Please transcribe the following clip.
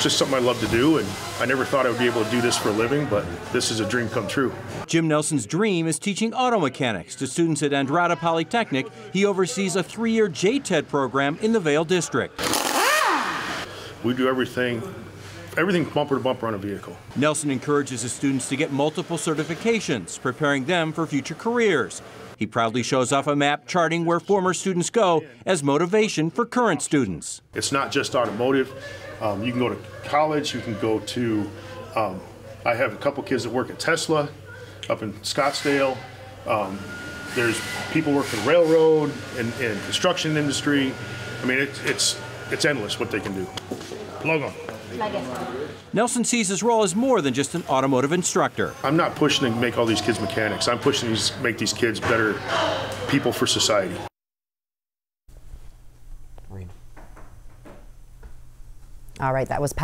it's just something I love to do, and I never thought I would be able to do this for a living, but this is a dream come true. Jim Nelson's dream is teaching auto mechanics to students at Andrada Polytechnic. He oversees a three-year JTED program in the Vail District. We do everything, everything bumper to bumper on a vehicle. Nelson encourages his students to get multiple certifications, preparing them for future careers. He proudly shows off a map charting where former students go as motivation for current students. It's not just automotive. Um, you can go to college, you can go to, um, I have a couple kids that work at Tesla up in Scottsdale. Um, there's people work in railroad and, and construction industry. I mean, it, it's, it's endless what they can do. Logo. Nelson sees his role as more than just an automotive instructor. I'm not pushing to make all these kids mechanics. I'm pushing to make these kids better people for society. All right, that was.